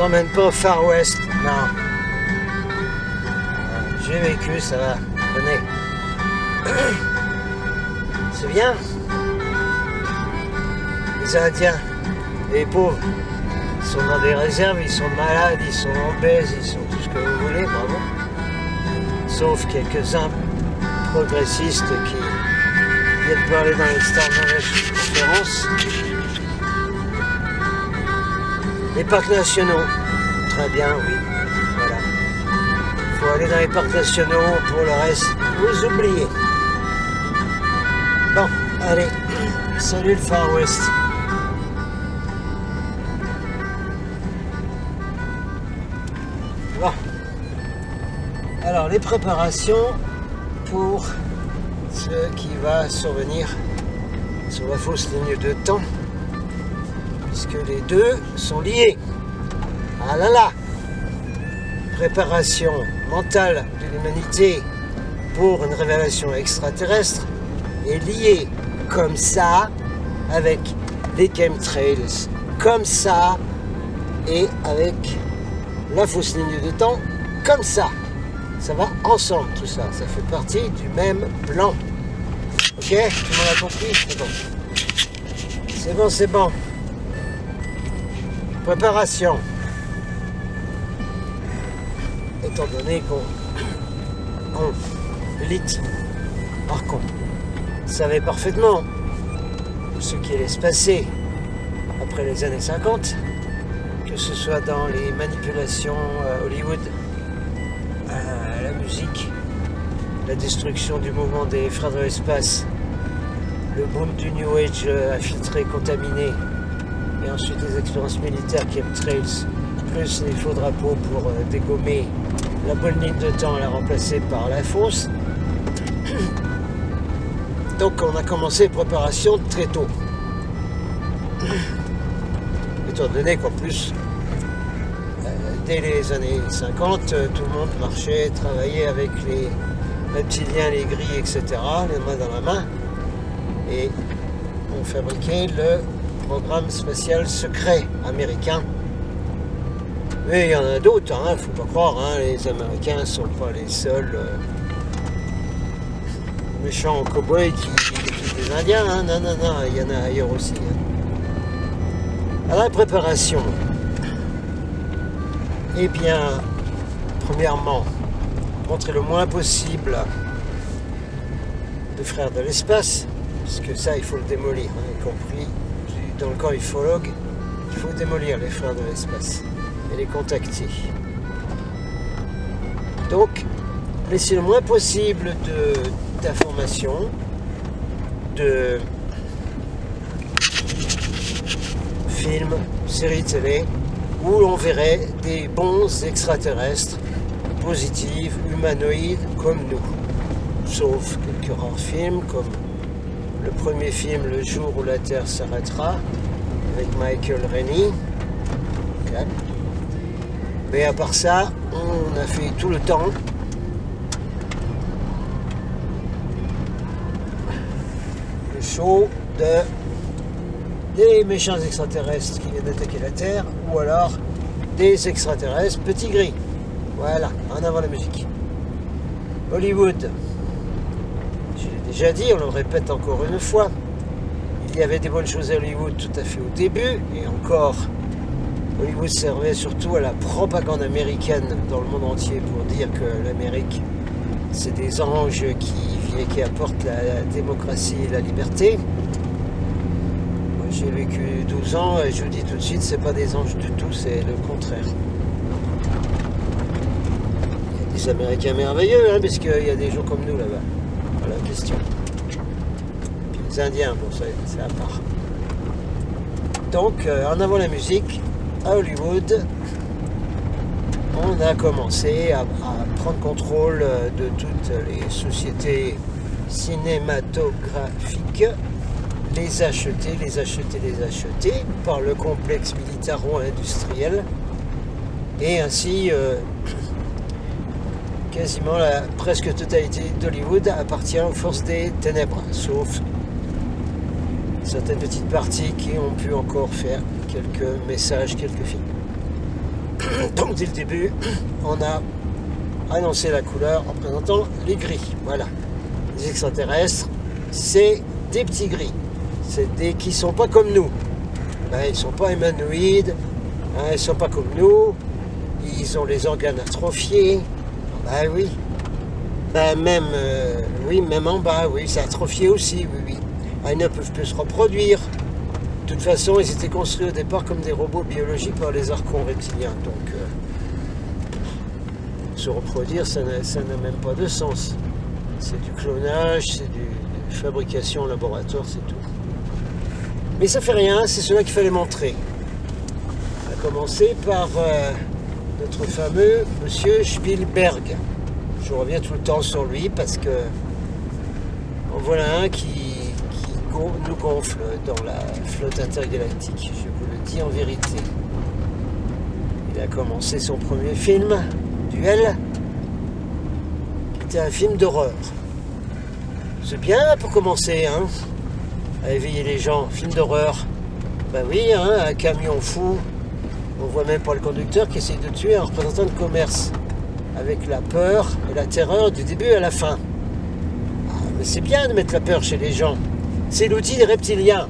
emmène pas au Far West, non. J'ai vécu, ça va, venez. C'est bien. Les Indiens, les pauvres, ils sont dans des réserves, ils sont malades, ils sont obèses, ils sont tout ce que vous voulez, bravo. Sauf quelques-uns progressistes qui viennent parler dans les Star conférences. Les parcs nationaux, très bien, oui. Voilà. Il faut aller dans les parcs nationaux, pour le reste, vous oubliez. Bon, allez, salut le Far West. Bon. Alors, les préparations pour ce qui va survenir sur la fausse ligne de temps, puisque les deux sont liés. Ah là là Préparation mentale de l'humanité pour une révélation extraterrestre est liée comme ça avec les chemtrails, comme ça et avec la fausse ligne de temps, comme ça. Ça va ensemble tout ça, ça fait partie du même plan. Ok Tout le monde a compris? C'est bon. C'est bon, c'est bon. Préparation. Étant donné qu'on on, lit, par contre, savait parfaitement ce qui allait se passer après les années 50, que ce soit dans les manipulations à Hollywood, à la musique, la destruction du mouvement des frères de l'espace, le boom du New Age infiltré, contaminé, ensuite les expériences militaires chemtrails, plus les faux drapeaux pour euh, dégommer la bonne ligne de temps et la remplacer par la fausse. Donc on a commencé les préparations très tôt. Étant donné qu'en plus, euh, dès les années 50, euh, tout le monde marchait, travaillait avec les reptiliens, les gris, etc., les mains dans la main, et on fabriquait le programme spatial secret américain. Mais il y en a d'autres, hein, faut pas croire, hein, les Américains sont pas les seuls euh, méchants cow-boys qui, qui des Indiens, hein. non, il y en a ailleurs aussi. À la préparation, eh bien, premièrement, montrer le moins possible de frères de l'espace, puisque ça, il faut le démolir, y compris dans le corps ufologue, il faut démolir les frères de l'espace et les contacter. Donc, laisser le moins possible d'informations, de, films, séries télé, où l'on verrait des bons extraterrestres positifs, humanoïdes comme nous. Sauf quelques rares films comme le premier film Le jour où la Terre s'arrêtera avec Michael Rennie. Mais à part ça, on a fait tout le temps. Le show de des méchants extraterrestres qui viennent d'attaquer la Terre ou alors des extraterrestres petits gris. Voilà, en avant la musique. Hollywood. Déjà dit, on le répète encore une fois. Il y avait des bonnes choses à Hollywood tout à fait au début et encore Hollywood servait surtout à la propagande américaine dans le monde entier pour dire que l'Amérique, c'est des anges qui, qui apportent la démocratie et la liberté. J'ai vécu 12 ans et je vous dis tout de suite, c'est pas des anges du tout, c'est le contraire. Il y a des Américains merveilleux, hein, parce qu'il y a des gens comme nous là-bas. Question. Les Indiens, bon, c'est à part. Donc, euh, en avant la musique, à Hollywood, on a commencé à, prendre contrôle euh, de toutes les sociétés cinématographiques, les acheter, les acheter, les acheter par le complexe militaro-industriel et ainsi euh, quasiment la presque totalité d'Hollywood appartient aux forces des ténèbres, sauf certaines petites parties qui ont pu encore faire quelques messages, quelques films. Donc dès le début, on a annoncé la couleur en présentant les gris. Voilà. Les extraterrestres, c'est des petits gris. C'est des qui sont pas comme nous. Ben, ils sont pas humanoïdes, hein, ils sont pas comme nous. Ils ont les organes atrophiés. Ben oui. Ben même, euh, oui, même en bas, oui, c'est atrophié aussi, oui, oui. Ah, ils ne peuvent plus se reproduire. De toute façon, ils étaient construits au départ comme des robots biologiques par les archons reptiliens. Donc, euh, se reproduire, ça n'a même pas de sens. C'est du clonage, c'est du, fabrication en laboratoire, c'est tout. Mais ça fait rien, c'est cela qu'il fallait montrer. On va commencer par euh, notre fameux monsieur Spielberg. Je reviens tout le temps sur lui parce que en voilà un qui, nous gonfle dans la flotte intergalactique. Je vous le dis en vérité. Il a commencé son premier film, Duel, qui était un film d'horreur. C'est bien pour commencer, hein, à éveiller les gens. Film d'horreur. Ben oui, hein, un camion fou. On voit même pas le conducteur qui essaie de tuer un représentant de commerce. Avec la peur et la terreur du début à la fin. Ah, mais c'est bien de mettre la peur chez les gens. C'est l'outil des reptiliens,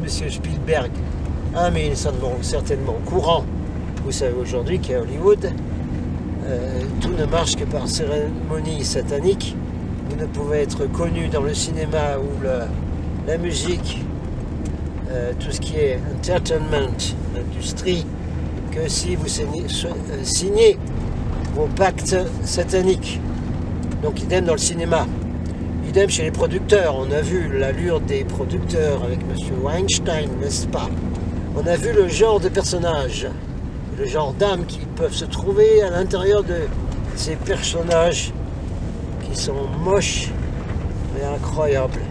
monsieur, Spielberg. Ah, mais ils sont certainement courant. Vous savez aujourd'hui qu'à Hollywood, euh, tout ne marche que par cérémonie satanique. Vous ne pouvez être connu dans le cinéma ou la musique, euh, tout ce qui est entertainment, l'industrie, si vous euh, signez vos pactes sataniques. Donc idem dans le cinéma. Idem chez les producteurs. On a vu l'allure des producteurs avec M. Weinstein, n'est-ce pas? On a vu le genre de personnages, le genre d'âmes qui peuvent se trouver à l'intérieur de ces personnages qui sont moches mais incroyables.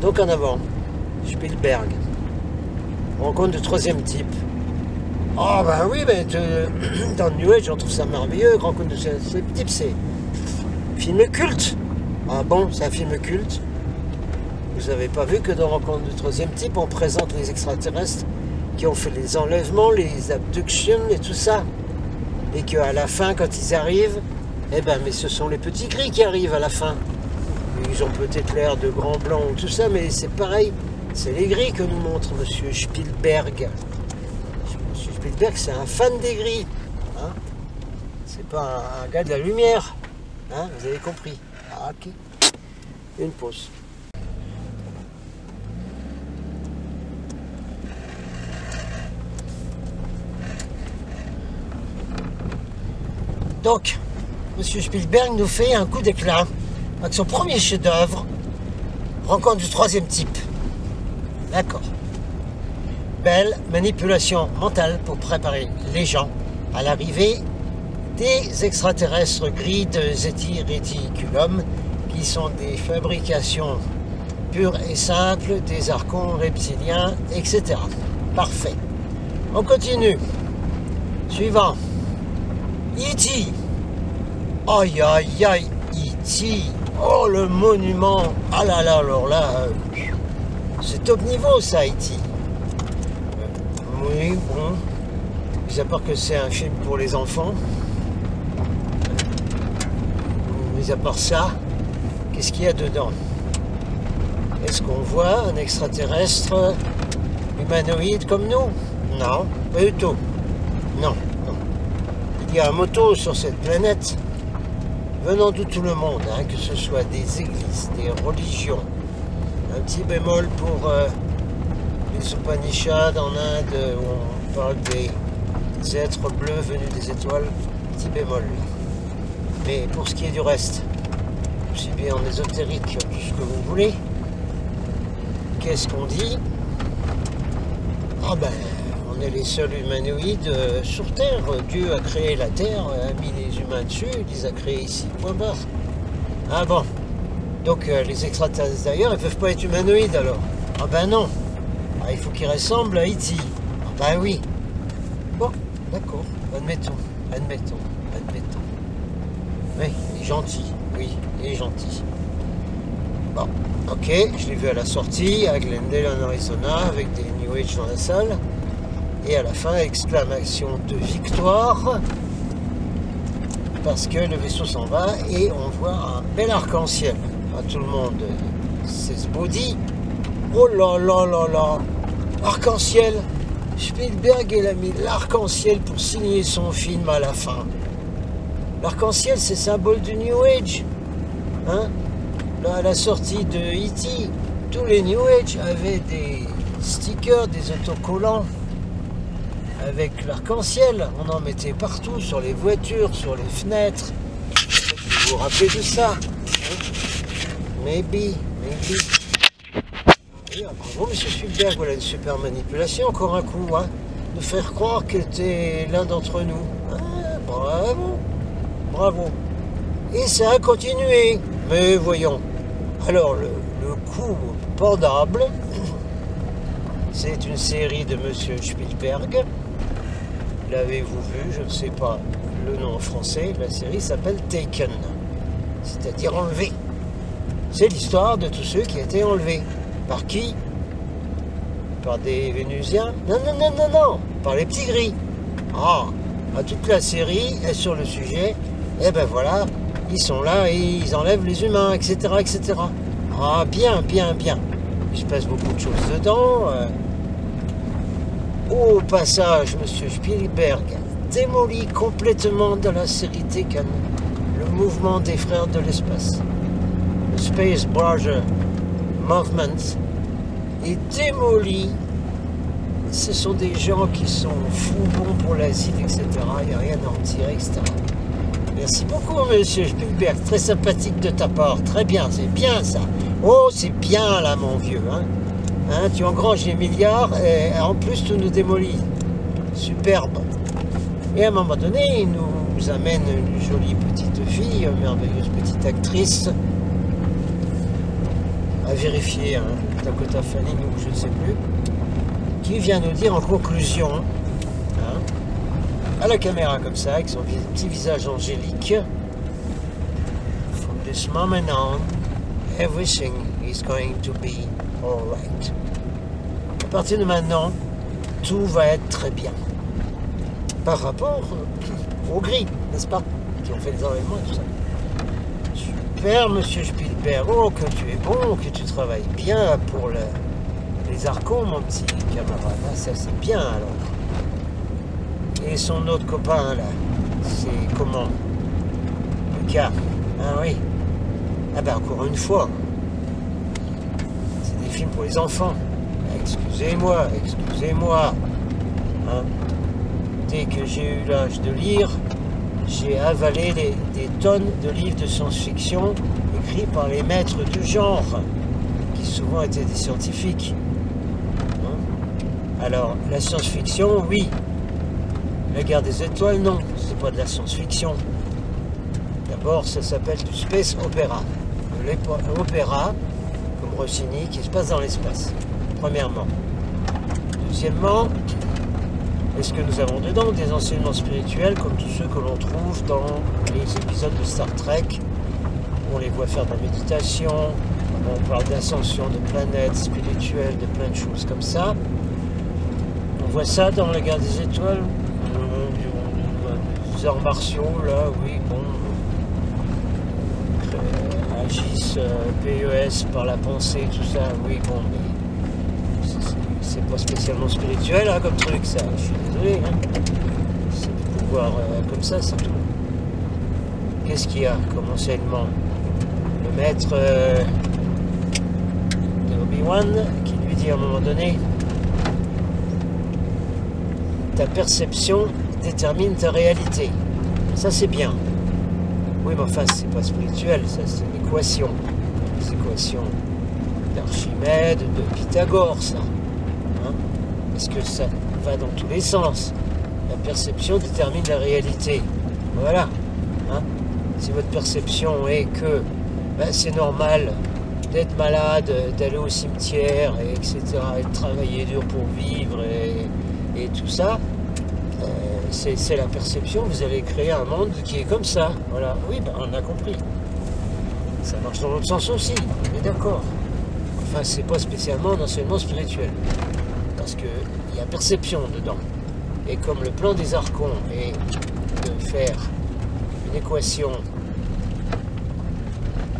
Donc en avant, Spielberg. Rencontre de troisième type. Ah ben oui, te- dans New Age, on trouve ça merveilleux. Rencontre de troisième type, c'est film culte. Ah bon, c'est un film culte. Vous avez pas vu que dans Rencontre de troisième type, on présente les extraterrestres qui ont fait les enlèvements, les abductions et tout ça? Et qu'à la fin, quand ils arrivent, eh ben, mais ce sont les petits gris qui arrivent à la fin. Ils ont peut-être l'air de grands blancs ou tout ça, mais c'est pareil. C'est les gris que nous montre Monsieur Spielberg. Spielberg, c'est un fan des gris. Hein c'est pas un, gars de la lumière. Hein Vous avez compris. Ah, ok. Une pause. Donc, Monsieur Spielberg nous fait un coup d'éclat avec son premier chef-d'œuvre, Rencontre du troisième type. D'accord. Belle manipulation mentale pour préparer les gens à l'arrivée des extraterrestres gris de Zeti qui sont des fabrications pures et simples des archons reptiliens, etc. Parfait. On continue. Suivant. E.T. Aïe aïe aïe, E.T. Oh le monument. Ah là là, alors là, euh, c'est top niveau ça, E.T. Oui, bon. Mis à part que c'est un film pour les enfants. Mis à part ça, qu'est-ce qu'il y a dedans? Est-ce qu'on voit un extraterrestre humanoïde comme nous? Non, pas du tout. Non, non. Il y a un moto sur cette planète venant de tout le monde, hein, que ce soit des églises, des religions. Un petit bémol pour euh, les Upanishads en Inde où on parle des, êtres bleus venus des étoiles. Petit bémol. Mais pour ce qui est du reste, aussi bien en ésotérique que tout ce que vous voulez, qu'est-ce qu'on dit? Ah ben, on est les seuls humanoïdes euh, sur Terre. Dieu a créé la Terre, a mis les humains dessus, il les a créés ici, point barre. Ah bon? Donc euh, les extraterrestres d'ailleurs, ils peuvent pas être humanoïdes alors? Ah ben non Ah, Il faut qu'ils ressemblent à E.T. Ah ben oui Bon, d'accord, admettons, admettons, admettons. Oui, il est gentil, oui, il est gentil. Bon, ok, je l'ai vu à la sortie, à Glendale en Arizona, avec des New Age dans la salle. Et à la fin, exclamation de victoire. Parce que le vaisseau s'en va et on voit un bel arc-en-ciel. À tout le monde, c'est ce body. Oh là là là là Arc-en-ciel Spielberg, il a mis l'arc-en-ciel pour signer son film à la fin. L'arc-en-ciel, c'est symbole du New Age. Hein Là, à la sortie de E.T., tous les New Age avaient des stickers, des autocollants avec l'arc-en-ciel. On en mettait partout, sur les voitures, sur les fenêtres. Vous vous rappelez de ça hein? Maybe, maybe. Ah, bravo, monsieur Spielberg, voilà une super manipulation, encore un coup, hein, de faire croire que tu l'un d'entre nous. Ah, bravo, bravo. Et ça a continué. Mais voyons. Alors, le, le coup pendable, c'est une série de monsieur Spielberg. L'avez-vous vu? Je ne sais pas le nom en français. La série s'appelle Taken, c'est-à-dire enlevé. C'est l'histoire de tous ceux qui étaient enlevés. Par qui? Par des Vénusiens? Non, non, non, non, non, par les petits gris. Ah, toute la série est sur le sujet. Et ben voilà, ils sont là et ils enlèvent les humains, etc., etc. Ah, bien, bien, bien. Il se passe beaucoup de choses dedans. Euh. Au passage, Monsieur Spielberg démolit complètement dans la série Tekken le mouvement des frères de l'espace. Le Space Brother Movement est démoli. Ce sont des gens qui sont fous bons pour l'asile, etc. Il n'y a rien à en tirer, etc. Merci beaucoup, monsieur Spielberg. Très sympathique de ta part. Très bien, c'est bien ça. Oh, c'est bien là, mon vieux. Hein. Hein, tu engranges les milliards et en plus tu nous démolis. Superbe. Et à un moment donné, il nous amène une jolie petite fille, merveilleuse petite actrice, vérifier, hein, Dakota Fanning ou je ne sais plus, qui vient nous dire en conclusion, hein, à la caméra comme ça, avec son petit visage angélique, From this moment on, everything is going to be alright. À partir de maintenant, tout va être très bien. Par rapport au gris, n'est-ce pas Qui ont fait les enlèvements et tout ça. Super, monsieur Oh, que tu es bon, que tu travailles bien pour les archons, mon petit camarade. Ah, ça, c'est bien alors. Et son autre copain, là, c'est comment? Lucas. Ah oui. Ah ben, encore une fois. C'est des films pour les enfants. Excusez-moi, excusez-moi. Hein? Dès que j'ai eu l'âge de lire, j'ai avalé des, tonnes de livres de science-fiction écrits par les maîtres du genre, qui souvent étaient des scientifiques. Hein? Alors, la science-fiction, oui. La guerre des étoiles, non. C'est pas de la science-fiction. D'abord, ça s'appelle du space opéra. L'opéra, comme Rossini, qui se passe dans l'espace. Premièrement. Deuxièmement, est-ce que nous avons dedans des enseignements spirituels comme tous ceux que l'on trouve dans les épisodes de Star Trek on les voit faire de la méditation, on parle d'ascension de planètes spirituelles, de plein de choses comme ça. On voit ça dans la guerre des étoiles, des arts martiaux, là, oui, bon, agissent PES par la pensée, tout ça, oui, bon, c'est pas spécialement spirituel hein, comme truc, ça. Je suis désolé. Hein. C'est de pouvoir euh, comme ça, c'est tout. Qu'est-ce qu'il y a comme enseignement? Maître euh, de Obi-Wan qui lui dit à un moment donné ta perception détermine ta réalité. Ça, c'est bien. Oui, mais enfin, c'est pas spirituel, ça, c'est une équation. Les équations d'Archimède, de Pythagore, ça parce que ça va dans tous les sens. La perception détermine la réalité. Voilà. Hein? si votre perception est que ben, c'est normal d'être malade, d'aller au cimetière, et etc., et de travailler dur pour vivre, et, tout ça, euh, c'est la perception, vous allez créer un monde qui est comme ça. Voilà, oui, ben, on a compris. Ça marche dans l'autre sens aussi, on est d'accord. Enfin, c'est pas spécialement un enseignement spirituel. parce qu'il y a perception dedans. Et comme le plan des archons est de faire une équation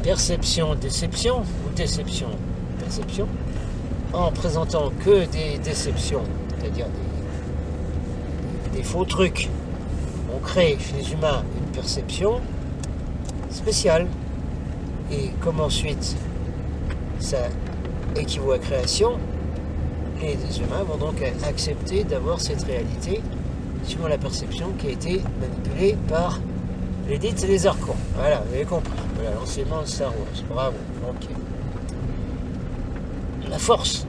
perception-déception, ou déception-perception, en présentant que des déceptions, c'est-à-dire des, des faux trucs, on crée chez les humains une perception spéciale. Et comme ensuite ça équivaut à création, les humains vont donc accepter d'avoir cette réalité suivant la perception qui a été manipulée par les dites et les archons. Voilà, vous avez compris. Voilà, l'enseignement de Star. Bravo. Ok. La force.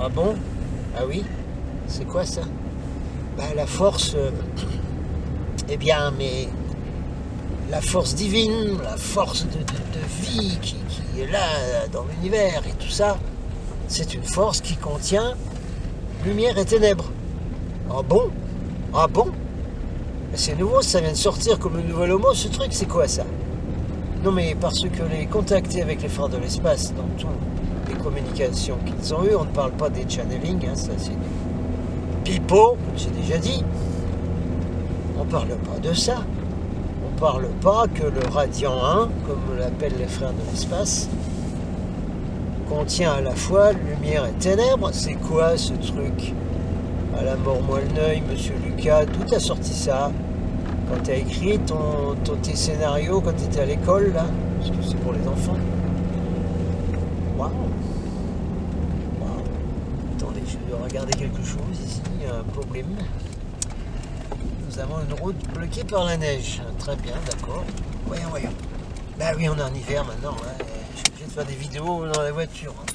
Ah bon? Ah oui? C'est quoi ça? Bah, La force. euh, eh bien, mais. La force divine, la force de vie qui, qui est là dans l'univers et tout ça, c'est une force qui contient lumière et ténèbres. Ah bon? Ah bon? C'est nouveau, ça vient de sortir comme le nouvel homo, ce truc, c'est quoi ça? Non mais parce que les contactés avec les frères de l'espace, dans toutes les communications qu'ils ont eues, on ne parle pas des channeling, hein, ça c'est des pipeaux, j'ai déjà dit. On parle pas de ça. On parle pas que le radiant 1, comme l'appellent les frères de l'espace, contient à la fois lumière et ténèbres. C'est quoi ce truc? À la mort Moelneuil, monsieur Lucas, d'où t'as sorti ça? Quand t'as écrit ton, ton- tes scénarios quand t'étais à l'école, là? Parce que c'est pour les enfants. Waouh Attendez, je vais regarder quelque chose ici, a un problème. Nous avons une route bloquée par la neige. Très bien, d'accord. Voyons, voyons. Bah oui, on est en hiver maintenant. hein. Je suis obligé de faire des vidéos dans la voiture. hein.